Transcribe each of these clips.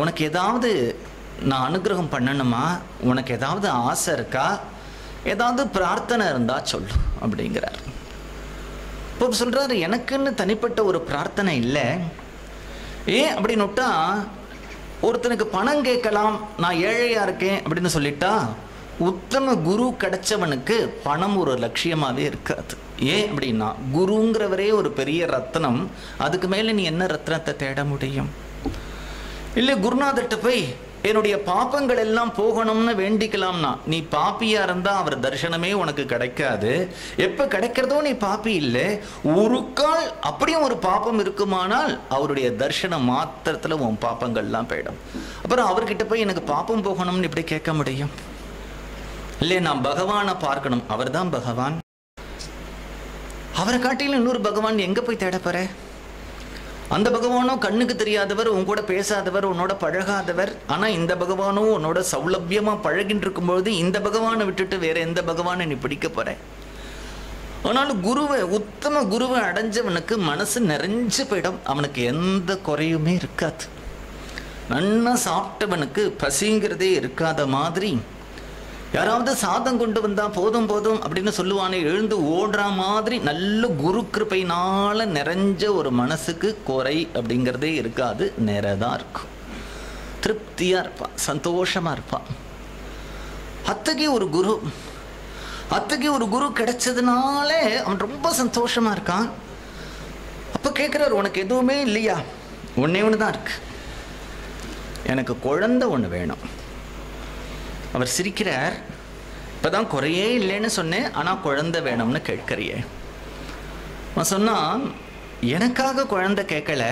உனக்கு ஏதாவது நான் அனுகிரகம் பண்ணணுமா? உனக்கு ஏதாவது ஆசை இருக்கா? ஏதாவது பிரார்த்தனை இருந்தால் சொல்லு அப்படிங்கிறார். இப்போ சொல்கிறாரு எனக்குன்னு தனிப்பட்ட ஒரு பிரார்த்தனை இல்லை. ஏன் அப்படின்னு விட்டா ஒருத்தனுக்கு பணம் கேட்கலாம் நான் ஏழையாக இருக்கேன் அப்படின்னு சொல்லிட்டா உத்தம குரு கிடைச்சவனுக்கு பணம் ஒரு லட்சியமாகவே இருக்காது. ஏன் அப்படின்னா குருங்கிறவரே ஒரு பெரிய ரத்னம் அதுக்கு மேலே நீ என்ன ரத்னத்தை தேட முடியும்? இல்லை குருநாதர்கிட்ட போய் என்னுடைய பாப்பங்கள் எல்லாம் போகணும்னு வேண்டிக்கலாம்னா நீ பாப்பியா இருந்தா அவர் தரிசனமே உனக்கு கிடைக்காது. எப்ப கிடைக்கிறதோ நீ பாப்பி இல்லை. ஒரு கால் அப்படியும் ஒரு பாப்பம் இருக்குமானால் அவருடைய தரிசனம் மாத்திரத்துல உன் பாப்பங்கள்லாம் போயிடும். அப்புறம் அவர்கிட்ட போய் எனக்கு பாப்பம் போகணும்னு இப்படி கேட்க முடியும்? இல்லை நான் பகவானை பார்க்கணும். அவர்தான் பகவான். அவரை காட்டிலும் இன்னொரு பகவான் எங்க போய் தேட போற? அந்த பகவானும் கண்ணுக்கு தெரியாதவர் உன் கூட பேசாதவர் உன்னோட பழகாதவர். ஆனா இந்த பகவானும் உன்னோட சௌலபியமா பழகின்னு இருக்கும்பொழுது இந்த பகவானை விட்டுட்டு வேற எந்த பகவானை நீ பிடிக்க போற? ஆனாலும் குருவை உத்தம குருவை அடைஞ்சவனுக்கு மனசு நிறைஞ்ச போயிடும். அவனுக்கு எந்த குறையுமே இருக்காது. நன்னா சாப்பிட்டவனுக்கு பசிங்கிறதே இருக்காத மாதிரி யாராவது சாதம் கொண்டு வந்தா போதும் போதும் அப்படின்னு சொல்லுவானே எழுந்து ஓடுற மாதிரி நல்ல குரு கிருப்பையினால நிறைஞ்ச ஒரு மனசுக்கு குறை அப்படிங்கிறதே இருக்காது. நேரதா இருக்கும். திருப்தியா இருப்பா சந்தோஷமா இருப்பா. அத்தகைய ஒரு குரு அத்தகைய ஒரு குரு கிடைச்சதுனால அவன் ரொம்ப சந்தோஷமா இருக்கான். அப்ப கேட்கிறார் உனக்கு எதுவுமே இல்லையா? ஒன்னே ஒன்று தான் இருக்கு. எனக்கு குழந்தை ஒன்று வேணும். அவர் சிரிக்கிறார் இப்பதான் குறையே இல்லைன்னு சொன்னேன் ஆனால் குழந்தை வேணும்னு கேட்கறியே. நான் சொன்னான் எனக்காக குழந்தை கேட்கல.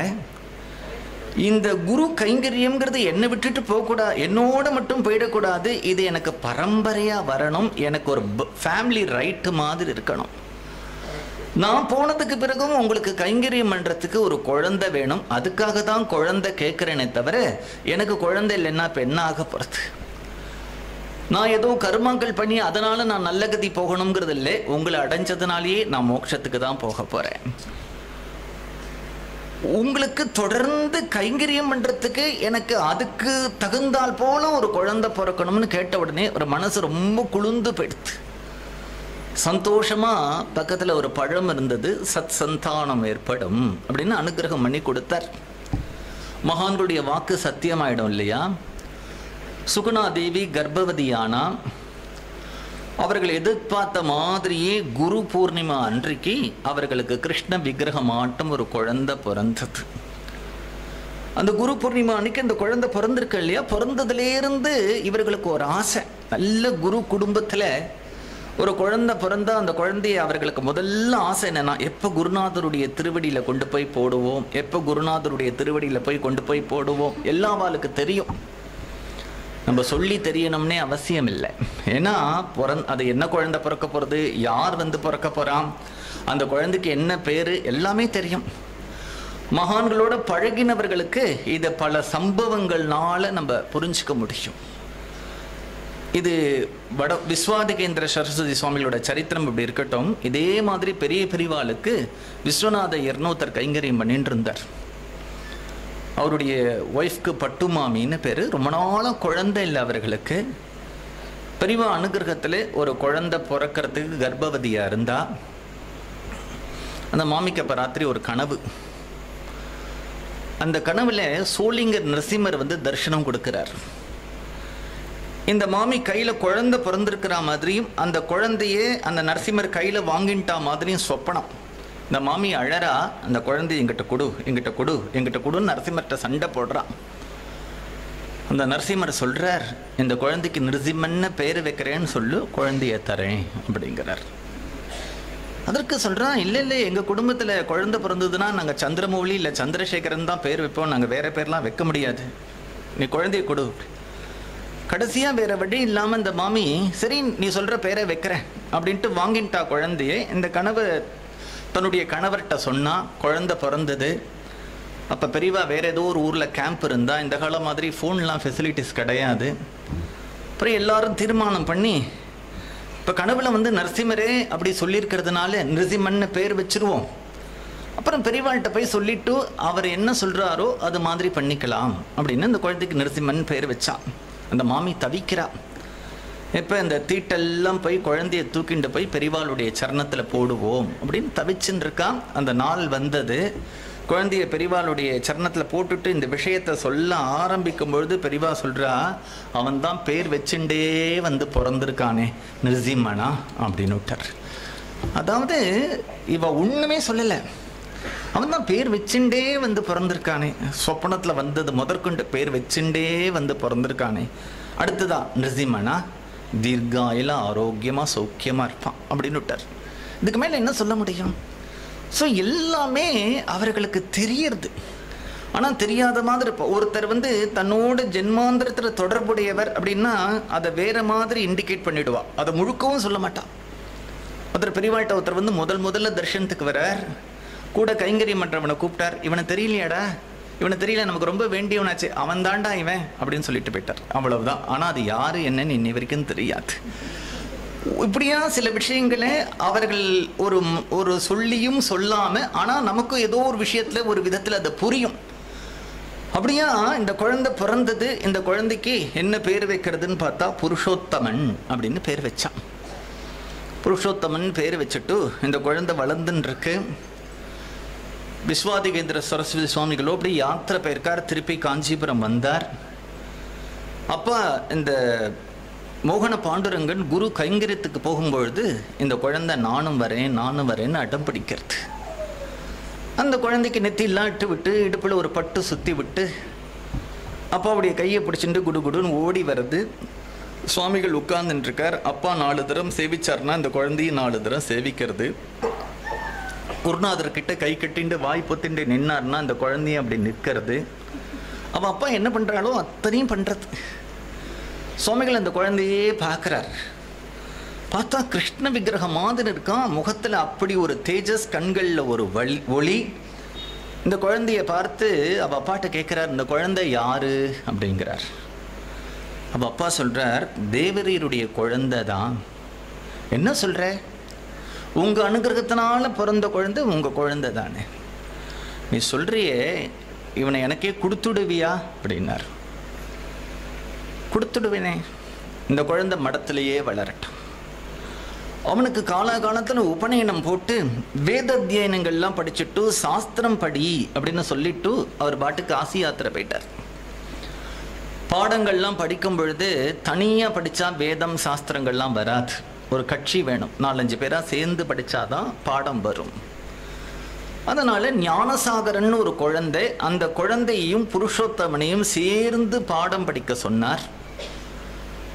இந்த குரு கைங்கரியம்ங்கிறது என்னை விட்டுட்டு போகக்கூடாது என்னோட மட்டும் போயிடக்கூடாது. இது எனக்கு பரம்பரையாக வரணும். எனக்கு ஒரு ஃபேமிலி ரைட்டு மாதிரி இருக்கணும். நான் போனதுக்கு பிறகும் உங்களுக்கு கைங்கரியம் பண்ணுறதுக்கு ஒரு குழந்தை வேணும். அதுக்காக தான் குழந்தை கேட்குறேனே தவிர எனக்கு குழந்தை இல்லைன்னா இப்போ என்ன ஆக போகிறது நான் ஏதோ கர்மாக்கள் பண்ணி அதனால நான் நல்ல கதி போகணுங்கிறது இல்லை உங்களை அடைஞ்சதுனாலேயே நான் மோட்சத்துக்கு தான் போக போறேன். உங்களுக்கு தொடர்ந்து கைங்கரியம் பண்றதுக்கு எனக்கு அதுக்கு தகுந்தால் போல ஒரு குழந்தை பிறக்கணும்னு கேட்ட உடனே ஒரு மனசு ரொம்ப குளிர்ந்து போயிடுது. சந்தோஷமா பக்கத்துல ஒரு பழம் இருந்தது சத் சந்தானம் ஏற்படும் அப்படின்னு அனுகிரகம் பண்ணி கொடுத்தார். மகான்களுடைய வாக்கு சத்தியமாயிடும் இல்லையா? சுகுணா தேவி கர்ப்பவதியானா அவர்கள் எதிர்பார்த்த மாதிரியே குரு பூர்ணிமா அன்றைக்கு அவர்களுக்கு கிருஷ்ண விக்கிரகம் ஆட்டம் ஒரு குழந்தை பிறந்தது. அந்த குரு பூர்ணிமா அன்னைக்கு அந்த குழந்தை பிறந்திருக்கு இல்லையா? பிறந்ததுலேருந்து இவர்களுக்கு ஒரு ஆசை. நல்ல குரு குடும்பத்தில் ஒரு குழந்தை பிறந்தா அந்த குழந்தைய அவர்களுக்கு முதல்ல ஆசை என்னன்னா எப்போ குருநாதருடைய திருவடியில் கொண்டு போய் போடுவோம்? எப்போ குருநாதருடைய திருவடியில் போய் கொண்டு போய் போடுவோம்? எல்லா வாளுக்கு தெரியும். நம்ம சொல்லி தெரியணும்னே அவசியம் இல்லை ஏன்னா பிறந் அது என்ன குழந்தை பிறக்க போகிறது யார் வந்து பிறக்க போகிறான் அந்த குழந்தைக்கு என்ன பேர் எல்லாமே தெரியும். மகான்களோட பழகினவர்களுக்கு இதை பல சம்பவங்கள்னால நம்ம புரிஞ்சுக்க முடியும். இது வட விஸ்வாதிகேந்திர சரஸ்வதி சுவாமிகளோட சரித்திரம் இப்படி இருக்கட்டும். இதே மாதிரி பெரிய பெரிவாளுக்கு விஸ்வநாத இருநூத்தர் கைங்கரியம் பண்ணிட்டு இருந்தார். அவருடைய ஒய்ஃப்க்கு பட்டுமாமின்னு பேர். ரொம்ப நாளாக குழந்தை இல்லை அவர்களுக்கு. பெரியவா அனுகிரகத்தில் ஒரு குழந்தை பிறக்கிறதுக்கு கர்ப்பவதியாக இருந்தால் அந்த மாமிக்கு அப்போ ராத்திரி ஒரு கனவு. அந்த கனவில் சோளிங்கர் நரசிம்மர் வந்து தரிசனம் கொடுக்கிறார். இந்த மாமி கையில் குழந்தை பிறந்திருக்கிற மாதிரியும் அந்த குழந்தையே அந்த நரசிம்மர் கையில் வாங்கிட்டா மாதிரியும் சொப்பனம். இந்த மாமி அழறா அந்த குழந்தை எங்கிட்ட கொடு எங்கிட்ட கொடு எங்கிட்ட கொடுன்னு நரசிம்மர்கிட்ட சண்டை போடுறான் அந்த நரசிம்மர் சொல்கிறார் இந்த குழந்தைக்கு நிருசிம்மன்னு பேர் வைக்கிறேன்னு சொல்லு குழந்தைய தரேன் அப்படிங்கிறார். அதற்கு சொல்கிறான் இல்லை இல்லை எங்கள் குடும்பத்தில் குழந்தை பிறந்ததுன்னா நாங்கள் சந்திரமௌலி இல்லை சந்திரசேகரன் தான் பேர் வைப்போம் நாங்கள் வேற பேர்லாம் வைக்க முடியாது. நீ குழந்தைய கொடு. கடைசியாக வேறு வழி இல்லாமல் இந்த மாமி சரி நீ சொல்கிற பேரை வைக்கிறேன் அப்படின்ட்டு வாங்கிட்டா குழந்தையே. இந்த கனவை தன்னுடைய கணவர்கிட்ட சொன்னா குழந்தை பிறந்தது அப்போ பெரியவா வேறு ஏதோ ஒரு ஊரில் கேம்ப் இருந்தால் இந்த காலம் மாதிரி ஃபோன்லாம் ஃபெசிலிட்டிஸ் கிடையாது. அப்புறம் எல்லாரும் தீர்மானம் பண்ணி இப்போ கனவுல வந்து நரசிம்மரே அப்படி சொல்லியிருக்கிறதுனால நிருசிம்மன்னு பேர் வச்சிருவோம். அப்புறம் பெரியவாள்கிட்ட போய் சொல்லிட்டு அவர் என்ன சொல்கிறாரோ அது மாதிரி பண்ணிக்கலாம் அப்படின்னு அந்த குழந்தைக்கு நரசிம்மன் பேர் வச்சான். அந்த மாமி தவிக்கிறா. இப்போ இந்த தீட்டெல்லாம் போய் குழந்தையை தூக்கிண்டு போய் பெரிவாளுடைய சரணத்தில் போடுவோம் அப்படின்னு தவிச்சுன்னு இருக்கான் அந்த நாள் வந்தது. குழந்தைய பெரிவாளுடைய சரணத்தில் போட்டுட்டு இந்த விஷயத்தை சொல்ல ஆரம்பிக்கும் பொழுது பெரிவா சொல்கிறா அவன் தான் பேர் வச்சுண்டே வந்து பிறந்திருக்கானே நிருசிம்மனா அப்படின்னு விட்டார். அதாவது இவ ஒன்றுமே சொல்லலை. அவன் தான் பேர் வச்சுண்டே வந்து பிறந்திருக்கானே சொப்பனத்தில் வந்தது முதற்கொண்டு பேர் வச்சுண்டே வந்து பிறந்திருக்கானே அடுத்ததா நிருசிம்மனா தீர்காயில் ஆரோக்கியமாக சௌக்கியமாக இருப்பான் அப்படின்னு விட்டார். இதுக்கு மேலே என்ன சொல்ல முடியும்? ஸோ எல்லாமே அவர்களுக்கு தெரியறது. ஆனால் தெரியாத மாதிரி இருப்போம். ஒருத்தர் வந்து தன்னோட ஜென்மாந்திரத்தில் தொடர்புடையவர் அப்படின்னா அதை வேற மாதிரி இண்டிகேட் பண்ணிடுவா. அதை முழுக்கவும் சொல்ல மாட்டான் ஒருத்தர் பெரியவாழ்கிட்ட ஒருத்தர் வந்து முதல் முதல்ல தர்ஷனத்துக்கு வரார். கூட கைங்கரியம் பண்ணுறவனை கூப்பிட்டார். இவனை தெரியலையாடா? இவனை தெரியல நமக்கு ரொம்ப வேண்டியவனாச்சு அவன் தாண்டா இவன் அப்படின்னு சொல்லிட்டு போயிட்டார். அவ்வளவுதான். ஆனால் அது யாரு என்னன்னு இன்னி வரைக்கும் தெரியாது. இப்படியா சில விஷயங்களை அவர்கள் ஒரு ஒரு சொல்லியும் சொல்லாம ஆனால் நமக்கு ஏதோ ஒரு விஷயத்துல ஒரு விதத்தில் அதை புரியும். அப்படியா இந்த குழந்தை பிறந்தது இந்த குழந்தைக்கு என்ன பேர் வைக்கிறதுன்னு பார்த்தா புருஷோத்தமன் அப்படின்னு பேர் வச்சான். புருஷோத்தமன் பேர் வச்சுட்டு இந்த குழந்தை வளர்ந்துன்னு இருக்கு. விஸ்வாதிகேந்திர சரஸ்வதி சுவாமிகளோ அப்படி யாத்திரை போயிருக்கார். திருப்பி காஞ்சிபுரம் வந்தார். அப்பா இந்த மோகன பாண்டுரங்கன் குரு கைங்கரியத்துக்கு போகும்பொழுது இந்த குழந்தை நானும் வரேன் நானும் வரேன்னு அடம் பிடிக்கிறது. அந்த குழந்தைக்கு நெத்தியெல்லாம் இட்டு விட்டு இடுப்பில் ஒரு பட்டு சுற்றி விட்டு அப்பாவுடைய கையை பிடிச்சிட்டு குடு குடுன்னு ஓடி வருது சுவாமிகள் உட்கார்ந்துட்டு இருக்கார். அப்பா நாலு தரம் சேவிச்சார்னா இந்த குழந்தையும் நாலு தரம் சேவிக்கிறது. குருநாதர் கிட்ட கை கட்டிண்டு வாய் பொத்திண்டு நின்னார்னா அந்த குழந்தைய அப்படி நிற்கிறது. அவ அப்பா என்ன பண்றாளோ அத்தனையும் பண்றது. சுவாமிகள் அந்த குழந்தையே பார்க்குறார். பார்த்தா கிருஷ்ண விக்கிரகம் மாதிரி இருக்கான் முகத்தில் அப்படி ஒரு தேஜஸ் கண்களில் ஒரு வழி ஒளி. இந்த குழந்தைய பார்த்து அவ அப்பாட்ட கேட்குறார் இந்த குழந்தை யாரு? அப்படிங்கிறார். அவ அப்பா சொல்றார் தேவரீருடைய குழந்தை தான் என்ன சொல்கிற உங்கள் அனுகிரகத்தினால பிறந்த குழந்தை உங்கள் குழந்தை தானே. நீ சொல்றியே இவனை எனக்கே கொடுத்துடுவியா? அப்படின்னார். கொடுத்துடுவேனே. இந்த குழந்தை மடத்திலேயே வளரட்டும். அவனுக்கு காலகாலத்தில் உபநயனம் போட்டு வேத அத்தியனங்கள்லாம் படிச்சுட்டு சாஸ்திரம் படி அப்படின்னு சொல்லிட்டு அவர் பாட்டுக்கு ஆசி யாத்திரை போயிட்டார். பாடங்கள்லாம் படிக்கும் பொழுது தனியாக படித்தா வேதம் சாஸ்திரங்கள்லாம் வராது. ஒரு கட்சி வேணும். நாலஞ்சு பேராக சேர்ந்து படித்தாதான் பாடம் வரும். அதனால் ஞானசாகரன் ஒரு குழந்தை அந்த குழந்தையையும் புருஷோத்தமனையும் சேர்ந்து பாடம் படிக்க சொன்னார்.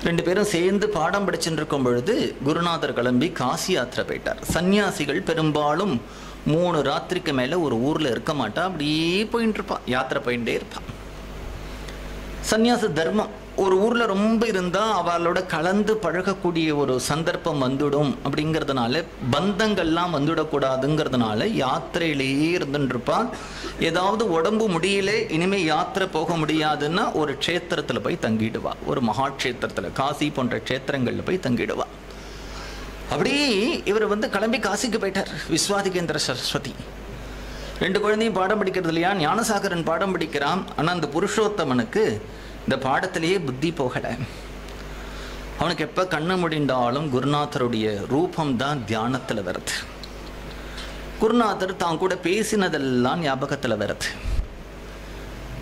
ரெண்டு பேரும் சேர்ந்து பாடம் படிச்சுட்டு இருக்கும் பொழுது குருநாதர் கிளம்பி காசி யாத்திரை போயிட்டார். சன்னியாசிகள் பெரும்பாலும் மூணு ராத்திரிக்கு மேலே ஒரு ஊரில் இருக்க மாட்டா அப்படியே போயிட்டு இருப்பான் யாத்திரை போயிட்டே இருப்பான் சந்நியாச தர்மம். ஒரு ஊரில் ரொம்ப இருந்தால் அவளோட கலந்து பழகக்கூடிய ஒரு சந்தர்ப்பம் வந்துடும் அப்படிங்கிறதுனால பந்தங்கள்லாம் வந்துடக்கூடாதுங்கிறதுனால யாத்திரையிலேயே இருந்துட்டு ஏதாவது உடம்பு முடியல இனிமேல் யாத்திரை போக முடியாதுன்னா ஒரு க்ஷேத்திரத்தில் போய் தங்கிடுவா. ஒரு மகா காசி போன்ற க்ஷேத்திரங்களில் போய் தங்கிடுவா. அப்படியே இவர் வந்து கிளம்பி காசிக்கு போயிட்டார் விஸ்வாதிகேந்திர சரஸ்வதி. ரெண்டு குழந்தையும் பாடம் படிக்கிறது இல்லையா? ஞானசாகரன் பாடம் படிக்கிறான். ஆனால் அந்த புருஷோத்தமனுக்கு இந்த பாடத்திலேயே புத்தி போகலை. அவனுக்கு எப்போ கண்ணு முடிந்தாலும் குருநாதருடைய ரூபம் தான் தியானத்தில் வருது. குருநாதர் தான் கூட பேசினதெல்லாம் ஞாபகத்தில் வருது.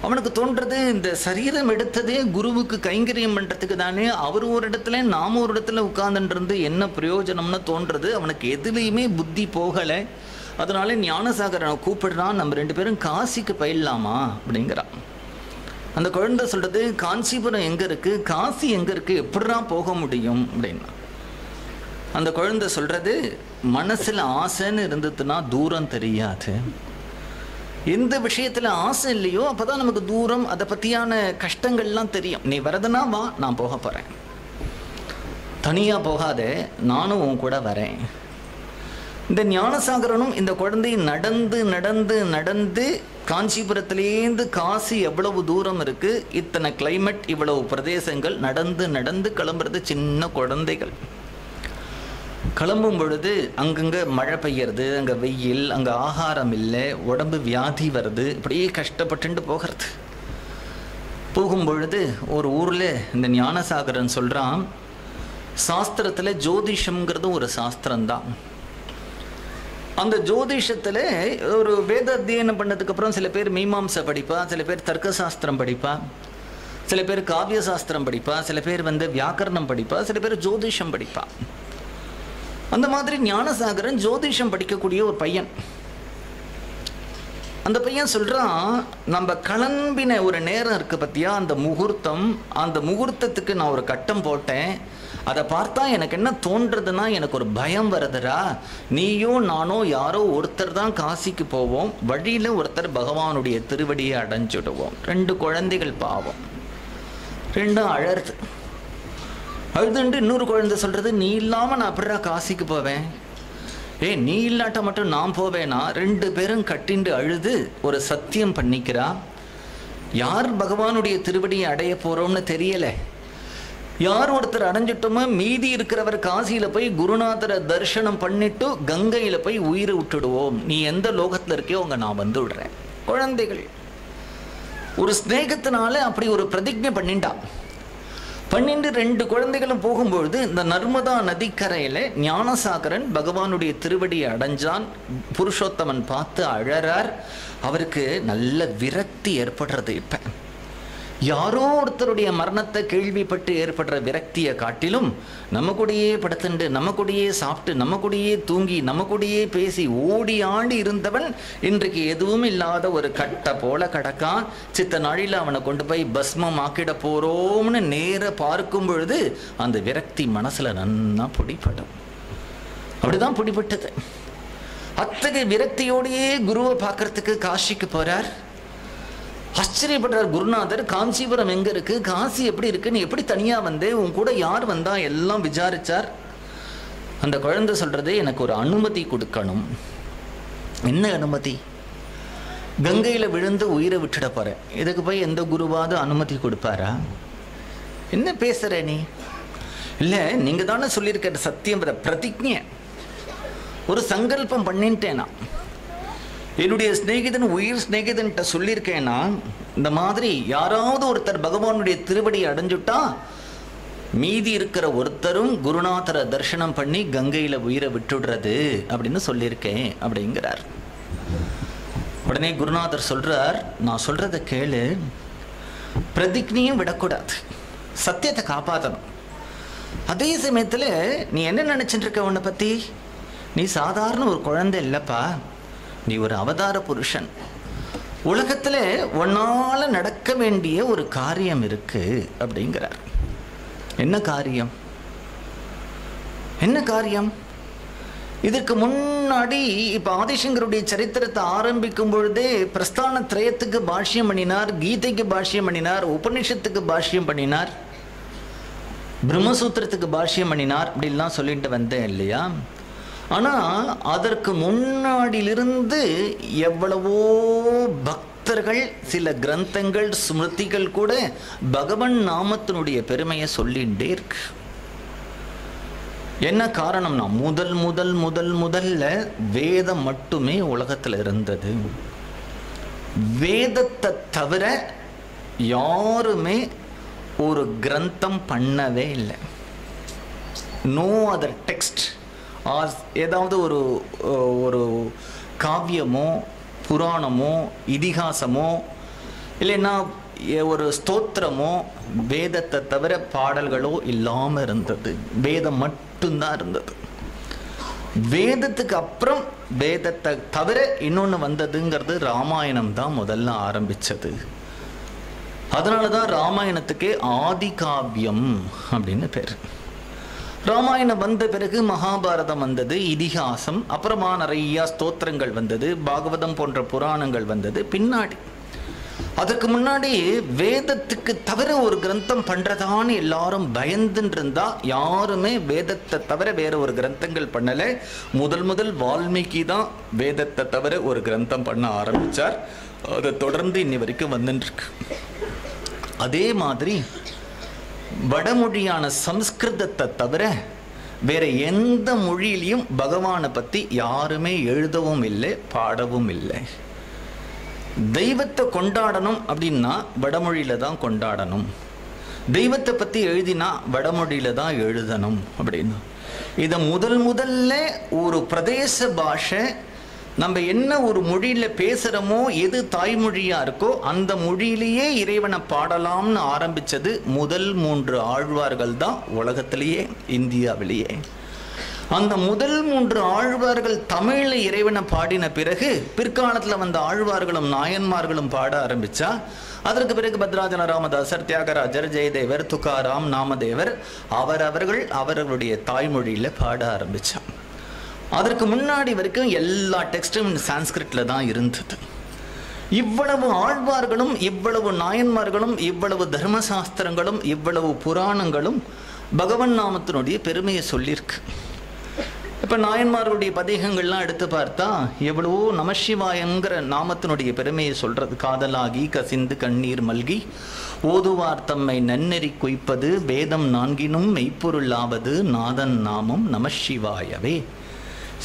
அவனுக்கு தோன்றது இந்த சரீரம் எடுத்ததே குருவுக்கு கைங்கரியம் பண்ணுறதுக்கு தானே அவர் ஒரு இடத்துல நாம ஒரு இடத்துல உட்கார்ந்துன்றது இருந்து என்ன பிரயோஜனம்னு தோன்றது அவனுக்கு எதுலேயுமே புத்தி போகலை. அதனால ஞானசாகரனை கூப்பிடுறான் நம்ம ரெண்டு பேரும் காசிக்கு பயிடலாமா? அப்படிங்கிறான். அந்த குழந்தை சொல்றது காஞ்சிபுரம் எங்க இருக்கு? காசி எங்க இருக்கு? எப்படிதான் போக முடியும்? அப்படின்னா. அந்த குழந்தை சொல்றது மனசுல ஆசைன்னு இருந்ததுன்னா தூரம் தெரியாது. எந்த விஷயத்துல ஆசை இல்லையோ அப்பதான் நமக்கு தூரம் அதை பத்தியான கஷ்டங்கள்லாம் தெரியும். நீ வரதுனா வா நான் போக போறேன். தனியா போகாதே நானும் உன் கூட வரேன். இந்த ஞானசாகரனும் இந்த குழந்தை நடந்து நடந்து நடந்து காஞ்சிபுரத்திலேருந்து காசி எவ்வளவு தூரம் இருக்கு? இத்தனை கிளைமேட் இவ்வளவு பிரதேசங்கள் நடந்து நடந்து கிளம்புறது சின்ன குழந்தைகள். கிளம்பும் பொழுது அங்கங்கே மழை பெய்யறது அங்கே வெயில் அங்கே ஆகாரம் இல்லை உடம்பு வியாதி வருது இப்படியே கஷ்டப்பட்டுட்டு போகிறது. போகும் பொழுது ஒரு ஊரில் இந்த ஞானசாகரன் சொல்கிறான் சாஸ்திரத்தில் ஜோதிஷங்கிறது ஒரு சாஸ்திரம்தான். அந்த ஜோதிஷத்தில் ஒரு வேத அத்தியனம் பண்ணதுக்கப்புறம் சில பேர் மீமாம்சை படிப்பா சில பேர் தர்க்க சாஸ்திரம் படிப்பா சில பேர் காவிய சாஸ்திரம் படிப்பா சில பேர் வந்து வியாக்கரணம் படிப்பா சில பேர் ஜோதிஷம் படிப்பா. அந்த மாதிரி ஞானசாகரன் ஜோதிஷம் படிக்கக்கூடிய ஒரு பையன். அந்த பையன் சொல்கிறான் நம்ம கிளம்பின ஒரு நேரம் இருக்குது பற்றியா அந்த முகூர்த்தம் அந்த முகூர்த்தத்துக்கு நான் ஒரு கட்டம் போட்டேன் அதை பார்த்தா எனக்கு என்ன தோன்றதுன்னா எனக்கு ஒரு பயம் வருதுடா. நீயும் நானோ யாரோ ஒருத்தர் தான் காசிக்கு போவோம். வழியில் ஒருத்தர் பகவானுடைய திருவடியை அடைஞ்சிடுவோம். ரெண்டு குழந்தைகள் பாவம். ரெண்டும் அழறுது. அழுதுண்டு இன்னொரு குழந்தை சொல்கிறது நீ இல்லாமல் நான் அப்படிடா காசிக்கு போவேன்? ஏய் நீ இல்லாட்ட மட்டும் நான் போவேனா? ரெண்டு பேரும் கட்டிண்டு அழுது ஒரு சத்தியம் பண்ணிக்கிறா. யார் பகவானுடைய திருவடியை அடைய போகிறோம்னு தெரியலை. யார் ஒருத்தர் அடைஞ்சிட்டோமோ மீதி இருக்கிறவர் காசியில போய் குருநாதரை தரிசனம் பண்ணிட்டு கங்கையில போய் உயிரை விட்டுடுவோம். நீ எந்த லோகத்துல இருக்கியோ அங்க நான் வந்து விடுறேன். குழந்தைகள் ஒரு ஸ்நேகத்தினால அப்படி ஒரு பிரதிஜை பண்ணிட்டான் பன்னெண்டு ரெண்டு குழந்தைகளும் போகும்பொழுது இந்த நர்மதா நதிக்கரையில் ஞானசாகரன் பகவானுடைய திருவடியை அடைஞ்சான். புருஷோத்தமன் பார்த்து அழறார். அவருக்கு நல்ல விரக்தி ஏற்படுறது இப்போ. யாரோ ஒருத்தருடைய மரணத்தை கேள்விப்பட்டு ஏற்படுற விரக்தியை காட்டிலும் நம்ம கூடயே படுத்துண்டு நம்ம கூடயே சாப்பிட்டு நம்ம கூடயே தூங்கி நம்ம கூடயே பேசி ஓடி ஆடி இருந்தவன் இன்றைக்கு எதுவும் இல்லாத ஒரு கட்டை போல கடக்கான் சித்த நாளில் அவனை கொண்டு போய் பஸ்மம் ஆக்கிட போறோம்னு நேர பார்க்கும் பொழுது அந்த விரக்தி மனசுல நன்னா பிடிப்படும் அப்படிதான் பிடிபட்டது. அத்தகைய விரக்தியோடையே குருவை பார்க்கறதுக்கு காசிக்கு போறார். ஆச்சரியப்படுறார் குருநாதர் காஞ்சிபுரம் எங்க இருக்கு? காசி எப்படி இருக்கு? நீ எப்படி தனியா வந்து? உன் கூட யார் வந்தா? எல்லாம் விசாரிச்சார். அந்த குழந்தை சொல்றது எனக்கு ஒரு அனுமதி கொடுக்கணும். என்ன அனுமதி? கங்கையில விழுந்து உயிரை விட்டுட போறேன் இதுக்கு போய் எந்த குருவாவது அனுமதி கொடுப்பாரா? என்ன பேசுற நீ? இல்லை நீங்க தானே சொல்லியிருக்கிற சத்தியம் பிரதிஜை ஒரு சங்கல்பம் பண்ணிட்டேனா என்னுடைய சிநேகிதன் உயிர் சிநேகிதன்கிட்ட சொல்லியிருக்கேன்னா இந்த மாதிரி யாராவது ஒருத்தர் பகவானுடைய திருவடியை அடைஞ்சுட்டா மீதி இருக்கிற ஒருத்தரும் குருநாதரை தரிசனம் பண்ணி கங்கையில் உயிரை விட்டுடுறது அப்படின்னு சொல்லியிருக்கேன் அப்படிங்கிறார். உடனே குருநாதர் சொல்கிறார் நான் சொல்கிறத கேளு. பிரதிக்னியும் விடக்கூடாது. சத்தியத்தை காப்பாற்றணும் அதே சமயத்தில் நீ என்ன நினச்சிட்டு இருக்க உன்னை பற்றி நீ சாதாரண ஒரு குழந்தை இல்லைப்பா. நீ ஒரு அவதார புருஷன். உலகத்தில் உன்னால் நடக்க வேண்டிய ஒரு காரியம் இருக்கு அப்படிங்கிறார். என்ன காரியம்? என்ன காரியம்? இதற்கு முன்னாடி இப்போ ஆதிசங்கருடைய சரித்திரத்தை ஆரம்பிக்கும் பொழுதே பிரஸ்தான திரயத்துக்கு பாஷ்யம் பண்ணினார் கீதைக்கு பாஷ்யம் பண்ணினார் உபனிஷத்துக்கு பாஷ்யம் பண்ணினார் பிரம்மசூத்திரத்துக்கு பாஷ்யம் பண்ணினார் அப்படின்லாம் சொல்லிட்டு வந்தேன் இல்லையா? ஆனால் அதற்கு முன்னாடியிலிருந்து எவ்வளவோ பக்தர்கள் சில கிரந்தங்கள் ஸ்மிருதிகள் கூட பகவன் நாமத்தினுடைய பெருமையை சொல்லிகிட்டே இருக்கு. என்ன காரணம்னா முதல் முதல் முதல் முதல்ல வேதம் மட்டுமே உலகத்தில் இருந்தது. வேதத்தை தவிர யாருமே ஒரு கிரந்தம் பண்ணவே இல்லை. நோ அதர் டெக்ஸ்ட் ஆர் ஏதாவது ஒரு ஒரு காவியமோ புராணமோ இதிகாசமோ இல்லைன்னா ஒரு ஸ்தோத்திரமோ வேதத்தை தவிர பாடல்களோ இல்லாமல் இருந்தது. வேதம் மட்டும்தான் இருந்தது. வேதத்துக்கு அப்புறம் வேதத்தை தவிர இன்னொன்று வந்ததுங்கிறது ராமாயணம் தான் முதல்ல ஆரம்பித்தது அதனால தான் ராமாயணத்துக்கே ஆதி காவியம் அப்படின்னு பேர். ராமாயணம் வந்த பிறகு மகாபாரதம் வந்தது இதிகாசம் அப்புறமா நிறைய ஸ்தோத்திரங்கள் வந்தது பாகவதம் போன்ற புராணங்கள் வந்தது பின்னாடி. அதுக்கு முன்னாடி வேதத்துக்கு தவிர ஒரு கிரந்தம் பண்ணுறதான்னு எல்லாரும் பயந்துன்னு இருந்தா யாருமே வேதத்தை தவிர வேற ஒரு கிரந்தங்கள் பண்ணலை. முதல் முதல் வால்மீகி தான் வேதத்தை தவிர ஒரு கிரந்தம் பண்ண ஆரம்பிச்சார். அதை தொடர்ந்து இன்னி வரைக்கும் வந்துட்டுருக்கு அதே மாதிரி வடமொழியான சம்ஸ்கிருதத்தை தவிர வேற எந்த மொழியிலையும் பகவானை பத்தி யாருமே எழுதவும் இல்லை பாடவும் இல்லை. தெய்வத்தை கொண்டாடணும் அப்படின்னா வடமொழியில தான் கொண்டாடணும். தெய்வத்தை பத்தி எழுதினா வடமொழியில தான் எழுதணும் அப்படின்னு. இதை முதல் முதல்ல ஒரு பிரதேச பாஷை நம்ம என்ன ஒரு மொழியில பேசுறோமோ எது தாய்மொழியா இருக்கோ அந்த மொழியிலேயே இறைவனை பாடலாம்னு ஆரம்பிச்சது முதல் மூன்று ஆழ்வார்கள் தான் உலகத்திலேயே இந்தியாவிலேயே. அந்த முதல் மூன்று ஆழ்வார்கள் தமிழில் இறைவனை பாடின பிறகு பிற்காலத்தில் வந்த ஆழ்வார்களும் நாயன்மார்களும் பாட ஆரம்பிச்சா அதற்கு பிறகு பத்ராஜன ராமதாசர் தியாகராஜர் ஜெயதேவர் துக்காராம் நாமதேவர் அவரவர்கள் அவர்களுடைய தாய்மொழியில் பாட ஆரம்பித்தான் அதற்கு முன்னாடி வரைக்கும் எல்லா டெக்ஸ்டும் சான்ஸ்கிரிட்ல தான் இருந்தது. இவ்வளவு ஆழ்வார்களும் இவ்வளவு நாயன்மார்களும் இவ்வளவு தர்மசாஸ்திரங்களும் இவ்வளவு புராணங்களும் பகவன் நாமத்தினுடைய பெருமையை சொல்லியிருக்கு. இப்போ நாயன்மார்களுடைய பதிகங்கள்லாம் எடுத்து பார்த்தா எவ்வளவோ நமசிவாயங்கிற நாமத்தினுடைய பெருமையை சொல்றது. காதலாகி கசிந்து கண்ணீர் மல்கி ஓதுவார் தம்மை நன்னெறி குய்ப்பது வேதம் நான்கினும் மெய்ப்பொருளாவது நாதன் நாமம் நமசிவாயவே.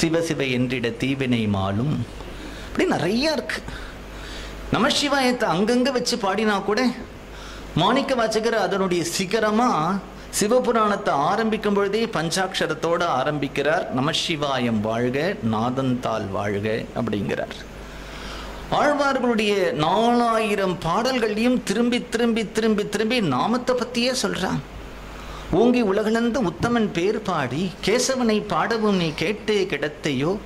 சிவசிவ என்றிட தீவினை மாலும். அப்படி நிறைய இருக்கு. நமசிவாயத்தை அங்கங்கே வச்சு பாடினா கூட மாணிக்க வாச்சகர் அதனுடைய சிகரமா சிவபுராணத்தை ஆரம்பிக்கும் பொழுதே பஞ்சாட்சரத்தோடு ஆரம்பிக்கிறார். நமசிவாயம் வாழ்க நாதந்தால் வாழ்க அப்படிங்கிறார். ஆழ்வார்களுடைய நாலாயிரம் பாடல்களையும் திரும்பி திரும்பி திரும்பி திரும்பி நாமத்தை பற்றியே சொல்கிறான் ஓங்கி உலகளந்த உத்தமன் பேர் பாடி கேசவனை பாடவும் நீ கேட்டே கிடத்தையோ?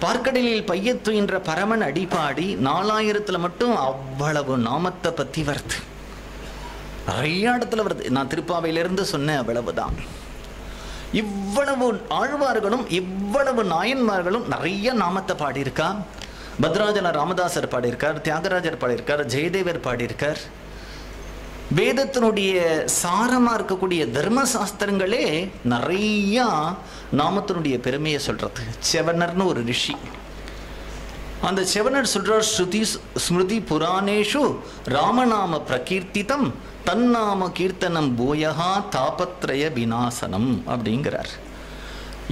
பார்க்கடலில் பையத்துயின்ற பரமன் அடிபாடி நாலாயிரத்துல மட்டும் அவ்வளவு நாமத்தை பத்தி வருது. நிறைய இடத்துல வருது. நான் திருப்பாவையிலிருந்து சொன்னேன் அவ்வளவுதான். இவ்வளவு ஆழ்வார்களும் இவ்வளவு நாயன்மார்களும் நிறைய நாமத்தை பாடியிருக்கா? பத்ராஜன ராமதாசர் பாடியிருக்கார் தியாகராஜர் பாடியிருக்கார் ஜெயதேவர் பாடியிருக்கார். வேதத்தினுடைய சாரமாக இருக்கக்கூடிய தர்ம சாஸ்திரங்களே நிறையா நாமத்தினுடைய பெருமையை சொல்கிறது செவனர்னு ஒரு ரிஷி. அந்த செவனர் சொல்கிறார் ஸ்ருதி ஸ்மிருதி புராணேஷு ராமநாம பிரகீர்த்திதம் தன்னாம கீர்த்தனம் பூயகா தாபத்ரய விநாசனம் அப்படிங்கிறார்.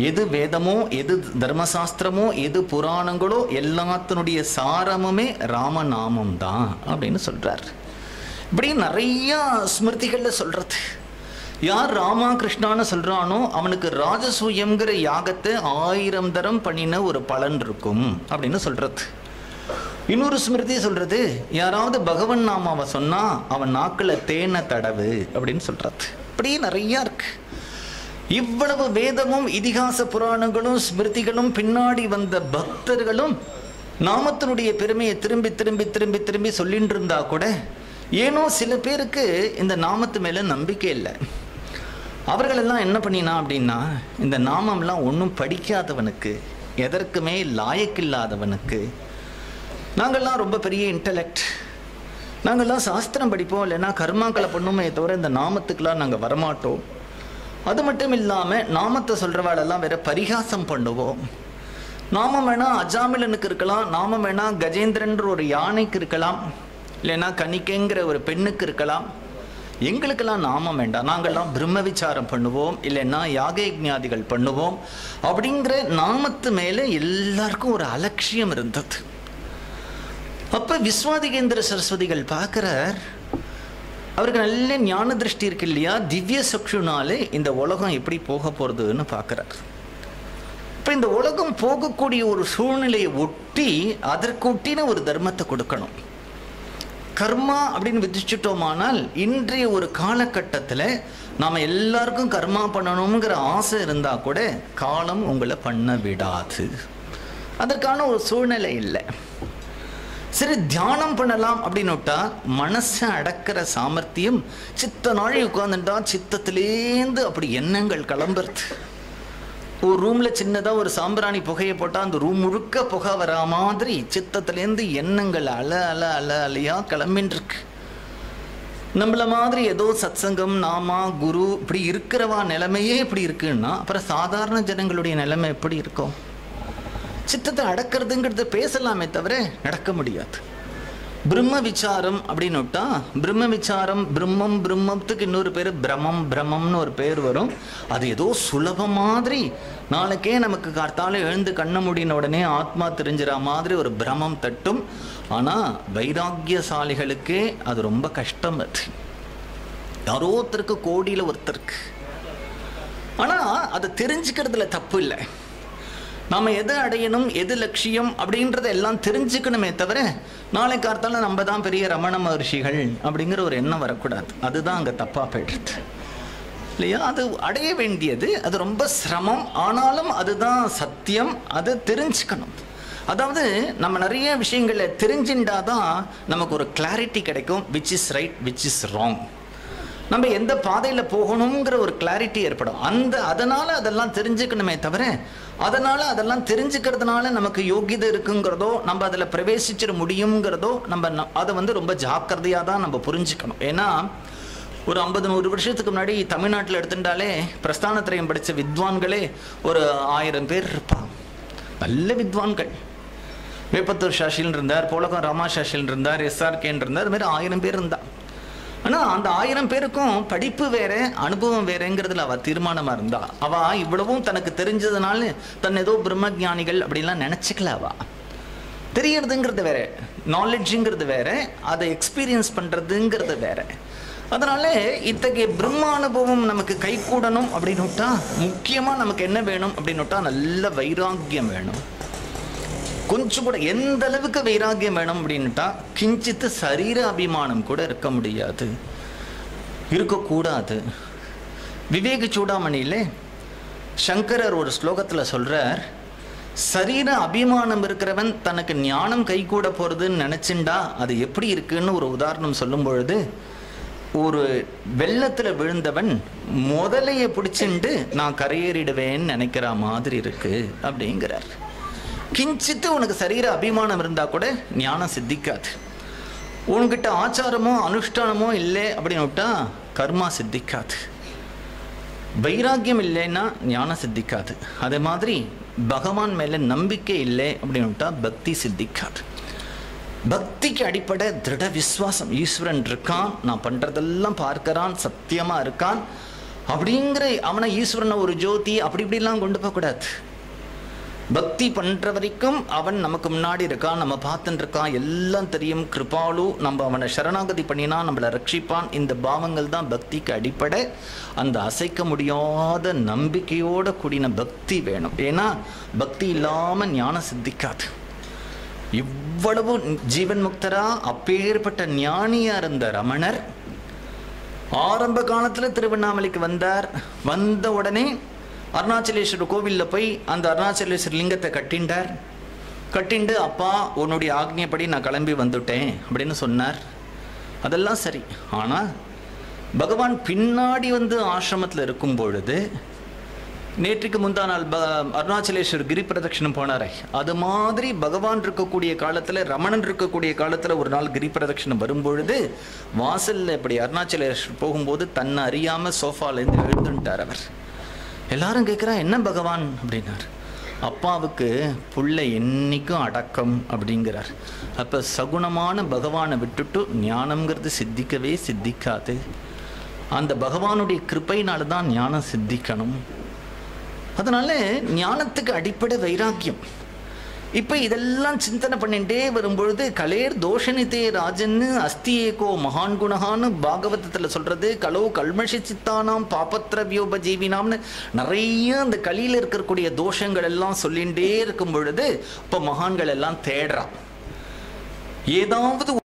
எது வேதமோ எது தர்மசாஸ்திரமோ எது புராணங்களோ எல்லாத்தினுடைய சாரமுமே ராமநாமம் தான் அப்படின்னு சொல்கிறார் இப்படி நிறைய ஸ்மிருதிகளில் சொல்றது. யார் ராமா கிருஷ்ணான்னு சொல்கிறானோ அவனுக்கு ராஜசூயம்ங்கிற யாகத்தை ஆயிரம் தரம் பண்ணின ஒரு பலன் இருக்கும் அப்படின்னு சொல்கிறது இன்னொரு ஸ்மிருதி சொல்கிறது யாராவது பகவன் நாமாவை சொன்னால் அவன் நாக்கில் தேனை தடவு அப்படின்னு சொல்கிறது இப்படி நிறையா இருக்கு. இவ்வளவு வேதமும் இதிகாச புராணங்களும் ஸ்மிருதிகளும் பின்னாடி வந்த பக்தர்களும் நாமத்தினுடைய பெருமையை திரும்பி திரும்பி திரும்பி திரும்பி சொல்லிட்டு இருந்தா கூட ஏனோ சில பேருக்கு இந்த நாமத்து மேலே நம்பிக்கை இல்லை. அவர்களெல்லாம் என்ன பண்ணினா அப்படின்னா இந்த நாமம்லாம் ஒன்றும் படிக்காதவனுக்கு எதற்குமே லாயக்கில்லாதவனுக்கு நாங்கள்லாம் ரொம்ப பெரிய இன்டலெக்ட் நாங்கள்லாம் சாஸ்திரம் படிப்போம் இல்லைன்னா கர்மாக்களை பண்ணுமே தவிர இந்த நாமத்துக்கெல்லாம் நாங்கள் வரமாட்டோம். அது மட்டும் இல்லாமல் நாமத்தை சொல்கிறவாளெல்லாம் வேற பரிகாசம் பண்ணுவோம். நாமம் வேணால் அஜாமிலனுக்கு இருக்கலாம் நாமம் வேணால் கஜேந்திரன்ற ஒரு யானைக்கு இருக்கலாம். இல்லைன்னா கணிக்கைங்கிற ஒரு பெண்ணுக்கு இருக்கலாம். எங்களுக்கெல்லாம் நாமம் வேண்டாம். நாங்கள்லாம் பிரம்ம விசாரம் பண்ணுவோம். இல்லைன்னா யாகயஜாதிகள் பண்ணுவோம். அப்படிங்கிற நாமத்து மேலே எல்லாருக்கும் ஒரு அலட்சியம் இருந்தது. அப்போ விஸ்வாதிகேந்திர சரஸ்வதிகள் பார்க்குறார் அவருக்கு நல்ல ஞான திருஷ்டி இருக்கு இல்லையா? திவ்ய சக்ஷுனாலே இந்த உலகம் எப்படி போக போகிறதுன்னு பார்க்குறார். இப்போ இந்த உலகம் போகக்கூடிய ஒரு சூழ்நிலையை ஒட்டி அதற்கு ஒட்டின ஒரு தர்மத்தை கொடுக்கணும். கர்மா அப்படின்னு விதிச்சிட்டோமானால் இன்றைய ஒரு காலகட்டத்தில் நாம் எல்லாருக்கும் கர்மா பண்ணணுங்கிற ஆசை இருந்தால் கூட காலம் உங்களை பண்ண விடாது. அதற்கான ஒரு சூழ்நிலை இல்லை. சரி தியானம் பண்ணலாம் அப்படின்னு விட்டா மனசை அடக்கிற சாமர்த்தியம் சித்த நாழி உட்காந்துட்டா சித்தத்திலேந்து அப்படி எண்ணங்கள் கிளம்புறது. ஒரு ரூம்ல சின்னதா ஒரு சாம்பிராணி புகையை போட்டா அந்த ரூம் முழுக்க புகை வரா மாதிரி சித்தத்திலேருந்து எண்ணங்கள் அல அல அல அலையா கிளம்பின்னு இருக்கு நம்மள மாதிரி ஏதோ சத்சங்கம் நாமா குரு இப்படி இருக்கிறவா நிலைமையே இப்படி இருக்குன்னா அப்புறம் சாதாரண ஜனங்களுடைய நிலைமை எப்படி இருக்கும்? சித்தத்தை அடக்கிறதுங்கிறது பேசலாமே தவிர நடக்க முடியாது. பிரம்ம விசாரம் அப்படின்னு விட்டா பிரம்ம விசாரம் பிரம்மம் பிரம்மத்துக்கு இன்னொரு பேர் பிரமம் பிரமம்னு ஒரு பேர் வரும். அது ஏதோ சுலபம் மாதிரி நாளைக்கே நமக்கு கார்த்தால எழுந்து கண்ண மூடின உடனே ஆத்மா தெரிஞ்சிற மாதிரி ஒரு பிரமம் தட்டும். ஆனால் வைராக்கியசாலிகளுக்கே அது ரொம்ப கஷ்டம் அது. யாரோ ஒருத்தருக்கு கோடியில் ஒருத்தருக்கு. ஆனால் அதை தெரிஞ்சுக்கிறதுல தப்பு இல்லை. நாம் எதை அடையணும் எது லட்சியம் அப்படின்றத எல்லாம் தெரிஞ்சுக்கணுமே தவிர நாளை கார்த்தால நம்ம தான் பெரிய ரமண மகர்ஷிகள் அப்படிங்கிற ஒரு எண்ணம் வரக்கூடாது. அதுதான் அங்கே தப்பாக போயிடுறது இல்லையா? அது அடைய வேண்டியது. அது ரொம்ப சிரமம். ஆனாலும் அதுதான் சத்தியம். அது தெரிஞ்சுக்கணும். அதாவது நம்ம நிறைய விஷயங்களை தெரிஞ்சுட்டாதான் நமக்கு ஒரு கிளாரிட்டி கிடைக்கும். Which is right which is wrong நம்ம எந்த பாதையில் போகணுங்கிற ஒரு கிளாரிட்டி ஏற்படும். அந்த அதனால் அதெல்லாம் தெரிஞ்சுக்கணுமே தவிர அதனால் அதெல்லாம் தெரிஞ்சுக்கிறதுனால நமக்கு யோகியதை இருக்குங்கிறதோ நம்ம அதில் பிரவேசிச்சிட முடியுங்கிறதோ நம்ம ந- அதை வந்து ரொம்ப ஜாக்கிரதையாக தான் நம்ம புரிஞ்சுக்கணும். ஏன்னா ஒரு ஐம்பது நூறு வருஷத்துக்கு முன்னாடி தமிழ்நாட்டில் எடுத்துட்டாலே பிரஸ்தானத்திரையும் படித்த வித்வான்களே ஒரு ஆயிரம் பேர் இருப்பாங்க. நல்ல வித்வான்கள். வேப்பத்தூர் சாஷியில் இருந்தார் போலகம் ராமா சாஷியில் இருந்தார் எஸ்ஆர்கேன் இருந்தார் அது மாதிரி ஆயிரம் பேர் இருந்தான் ஆனால் அந்த ஆயிரம் பேருக்கும் படிப்பு வேற அனுபவம் வேறங்கிறதுல அவள் தீர்மானமாக இருந்தா. அவள் இவ்வளவும் தனக்கு தெரிஞ்சதுனால தன் ஏதோ பிரம்மஞானிகள் அப்படிலாம் நினச்சிக்கல அவ. தெரியறதுங்கிறது வேற நாலெட்ஜுங்கிறது வேற அதை எக்ஸ்பீரியன்ஸ் பண்ணுறதுங்கிறது வேற. அதனால இத்தகைய பிரம்ம அனுபவம் நமக்கு கை கூடணும் அப்படின்னு விட்டா நமக்கு என்ன வேணும் அப்படின்னுட்டா நல்ல வைராக்கியம் வேணும். கொஞ்சம் கூட எந்த அளவுக்கு வைராக்கியம் வேணும் அப்படின்ட்டா கிஞ்சித்து சரீர அபிமானம் கூட இருக்க முடியாது. இருக்கக்கூடாது. விவேக சூடாமணியிலே சங்கரர் ஒரு ஸ்லோகத்தில் சொல்கிறார் சரீர அபிமானம் இருக்கிறவன் தனக்கு ஞானம் கைகூட போகிறதுன்னு நினச்சிண்டா அது எப்படி இருக்குன்னு ஒரு உதாரணம் சொல்லும் பொழுது ஒரு வெள்ளத்தில் விழுந்தவன் முதலையை பிடிச்சிண்டு நான் கரையேறிடுவேன்னு நினைக்கிற மாதிரி இருக்கு. அப்படிங்கிறார். கிஞ்சித்து உனக்கு சரீர அபிமானம் இருந்தா கூட ஞானம் சித்திக்காது. உன்கிட்ட ஆச்சாரமோ அனுஷ்டானமோ இல்லை அப்படின்னு விட்டா கர்மா சித்திக்காது. வைராக்கியம் இல்லைன்னா ஞானம் சித்திக்காது. அதே மாதிரி பகவான் மேல நம்பிக்கை இல்லை அப்படின்னு விட்டா பக்தி சித்திக்காது. பக்திக்கு அடிப்படை திருட விசுவாசம். ஈஸ்வரன் இருக்கான் நான் பண்றதெல்லாம் பார்க்கறான் சத்தியமா இருக்கான். அப்படிங்கிற அவனை ஈஸ்வரனை ஒரு ஜோதி அப்படி இப்படிலாம் கொண்டு போகக்கூடாது. பக்தி பண்ணுற வரைக்கும் அவன் நமக்கு முன்னாடி இருக்கான் நம்ம பார்த்துட்டு இருக்கான் எல்லாம் தெரியும். கிருபாலு நம்ம அவனை சரணாகதி பண்ணினா நம்மளை ரட்சிப்பான். இந்த பாவங்கள் தான் பக்திக்கு அடிப்படை. அந்த அசைக்க முடியாத நம்பிக்கையோடு கூடின பக்தி வேணும். ஏன்னா பக்தி இல்லாமல் ஞானம் சித்திக்காது. இவ்வளவு ஜீவன் முக்தரா அப்பேற்பட்ட ஞானியாக இருந்த ரமணர் ஆரம்ப காலத்தில் திருவண்ணாமலைக்கு வந்தார். வந்த உடனே அருணாச்சலேஸ்வரர் கோவிலில் போய் அந்த அருணாச்சலேஸ்வரர் லிங்கத்தை கட்டிண்டார். கட்டிண்டு அப்பா உன்னுடைய ஆக்னியப்படி நான் கிளம்பி வந்துட்டேன் அப்படின்னு சொன்னார். அதெல்லாம் சரி. ஆனால் பகவான் பின்னாடி வந்து ஆசிரமத்தில் இருக்கும் பொழுது நேற்றுக்கு முந்தா நாள் ப அருணாச்சலேஸ்வர் கிரி பிரதட்சிணம் போனாரே. அது மாதிரி பகவான் இருக்கக்கூடிய காலத்தில் ரமணன் இருக்கக்கூடிய காலத்தில் ஒரு நாள் கிரி பிரதட்சிணம் வரும்பொழுது வாசலில் இப்படி அருணாச்சலேஸ்வர் போகும்போது தன்னை அறியாமல் சோஃபாலேருந்து எழுந்துட்டார் அவர். எல்லாரும் கேட்குறா என்ன பகவான்? அப்படின்னார். அப்பாவுக்கு புள்ள என்னைக்கும் அடக்கம் அப்படிங்கிறார். அப்போ சகுணமான பகவானை விட்டுட்டு ஞானம்ங்கிறது சித்திக்கவே சித்திக்காது. அந்த பகவானுடைய கிருப்பையினால தான் ஞானம் சித்திக்கணும். அதனால ஞானத்துக்கு அடிப்படை வைராக்கியம். இப்போ இதெல்லாம் சிந்தனை பண்ணிட்டே வரும்பொழுது கலேர் தோஷனிதே ராஜன்னு அஸ்தியேகோ மகான் குணகான்னு பாகவதத்தில் சொல்றது கலோ கல்மஷி சித்தானாம் பாபத்திர வியோபஜீவினாம்னு நிறைய அந்த கலியில் இருக்கக்கூடிய தோஷங்கள் எல்லாம் சொல்லிகிட்டே இருக்கும் பொழுது இப்போ மகான்கள் எல்லாம் தேடுறான். ஏதாவது